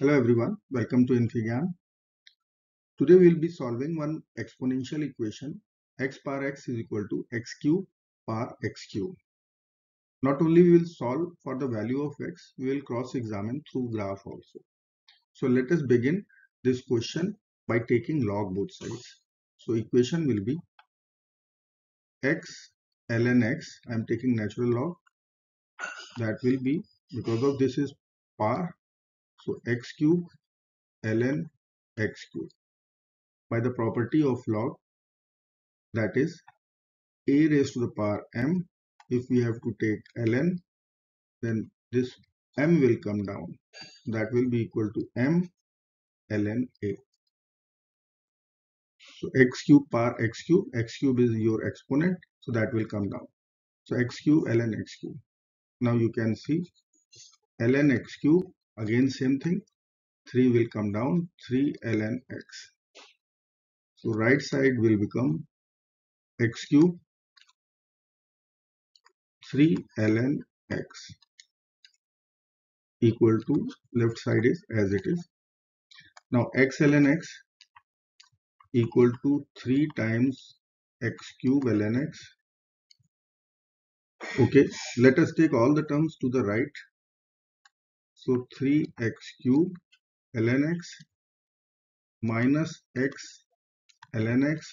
Hello everyone, welcome to infyGyan. Today we will be solving one exponential equation x power x is equal to x cube power x cube. Not only we will solve for the value of x, we will cross examine through graph also. So let us begin this question by taking log both sides. So equation will be x ln x, I am taking natural log that will be because of this is power so x cube ln x cube. By the property of log that is a raised to the power m if we have to take ln then this m will come down. That will be equal to m ln a. So x cube power x cube x cube is your exponent so that will come down. So x cube ln x cube. Now you can see ln x cube again same thing. 3 will come down. 3 ln x. So right side will become x cube. 3 ln x equal to left side is as it is. Now x ln x equal to 3 times x cube ln x. Okay let us take all the terms to the right so 3x cube ln x minus x ln x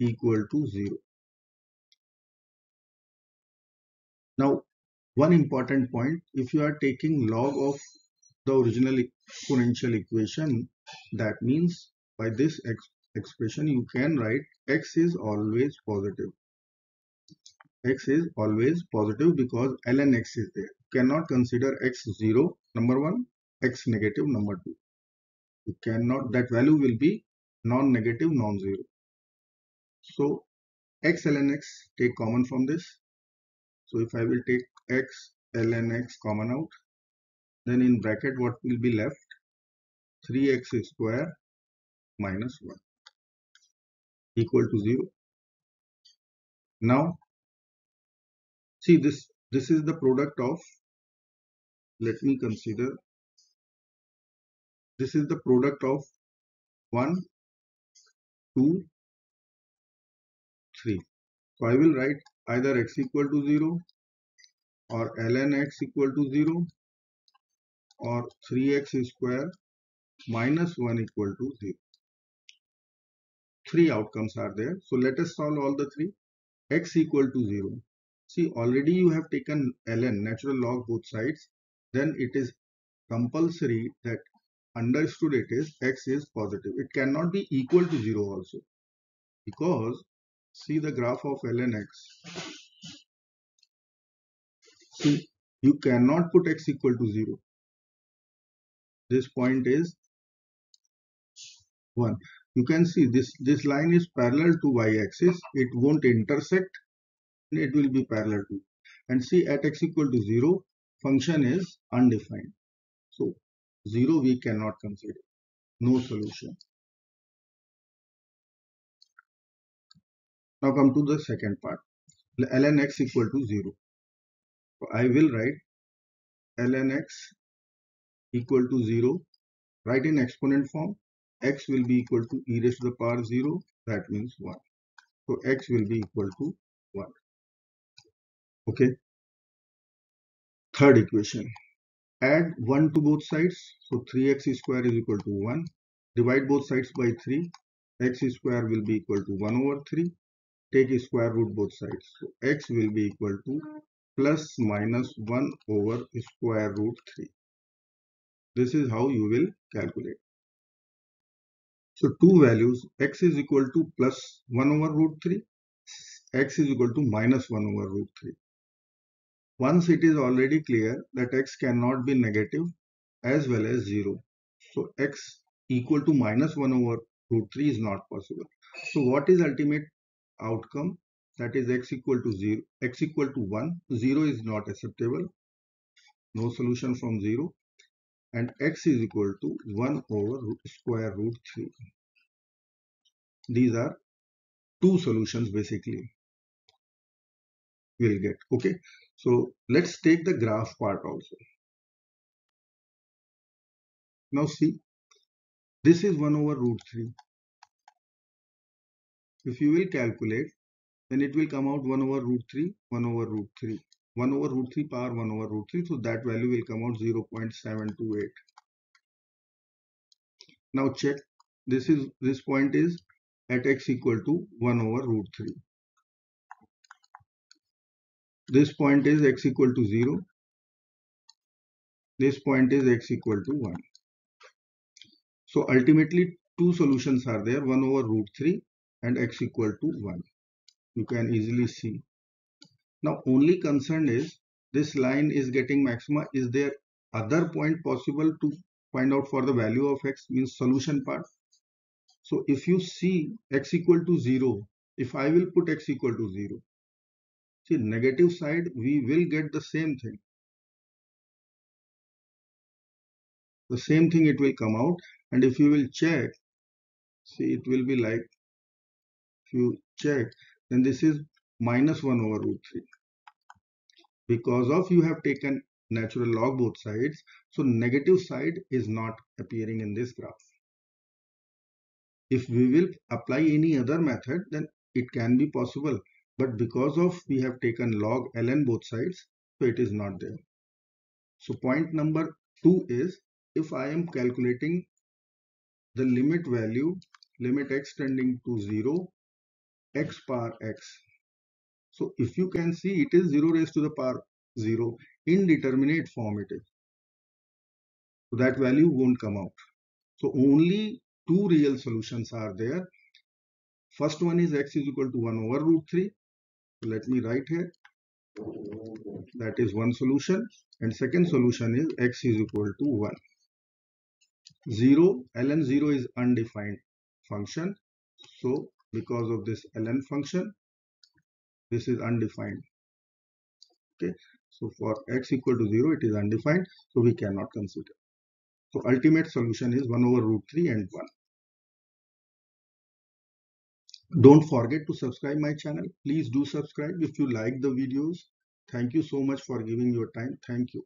equal to 0. Now one important point if you are taking log of the original exponential equation that means by this ex expression you can write x is always positive x is always positive because ln x is there cannot consider x 0 number 1 x negative number 2 you cannot that value will be non-negative non-zero. So x ln x take common from this. So if I will take x ln x common out then in bracket what will be left? 3x square minus 1 equal to 0 now see this this is the product of let me consider. This is the product of 1 2 3 so i will write either x equal to 0 or ln x equal to 0 or 3x square minus 1 equal to 0 three outcomes are there. So let us solve all the three. X equal to 0 see already you have taken ln natural log both sides then it is compulsory that understood it is x is positive. It cannot be equal to 0 also because see the graph of ln x. See you cannot put x equal to 0. This point is 1. You can see this, this line is parallel to y-axis. It won't intersect. It will be parallel to. And see at x equal to 0, function is undefined. So 0 we cannot consider. No solution. Now come to the second part. ln x equal to 0. So I will write ln x equal to 0. Write in exponent form. x will be equal to e raised to the power 0. That means 1. So x will be equal to 1. Okay. Third equation. Add 1 to both sides. So 3x square is equal to 1. Divide both sides by 3. x square will be equal to 1 over 3. Take square root both sides. So x will be equal to plus minus 1 over square root 3. This is how you will calculate. So two values x is equal to plus 1 over root 3, x is equal to minus 1 over root 3. Once it is already clear that x cannot be negative as well as 0. So x equal to minus 1 over root 3 is not possible. So what is ultimate outcome? That is x equal to 0, x equal to 1, 0 is not acceptable. No solution from 0 and x is equal to 1 over square root 3. These are two solutions basically we'll get okay so let's take the graph part also Now see, this is 1 over root 3. If you will calculate, then it will come out 1 over root 3, 1 over root 3. 1 over root 3 power 1 over root 3. So that value will come out 0 0.728. Now check. This is this point is at x equal to 1 over root 3. This point is x equal to 0. This point is x equal to 1. So ultimately two solutions are there 1 over root 3 and x equal to 1. You can easily see. Now only concern is this line is getting maxima. Is there other point possible to find out for the value of x means solution part? So if you see x equal to 0, if I will put x equal to 0, see negative side we will get the same thing. The same thing it will come out. And if you will check, see it will be like, if you check then this is minus 1 over root 3 because of you have taken natural log both sides so negative side is not appearing in this graph. If we will apply any other method then it can be possible but because of we have taken log ln both sides so it is not there so point number two is if i am calculating the limit value limit x tending to 0 x power x so if you can see it is 0 raised to the power 0 indeterminate form it is. So that value won't come out. So only two real solutions are there. First one is x is equal to 1 over root 3. Let me write here. That is one solution. And second solution is x is equal to 1. 0, ln 0 is undefined function. So because of this ln function, this is undefined okay so for x equal to 0 it is undefined so we cannot consider so ultimate solution is 1 over root 3 and 1 don't forget to subscribe my channel. Please do subscribe if you like the videos. Thank you so much for giving your time. Thank you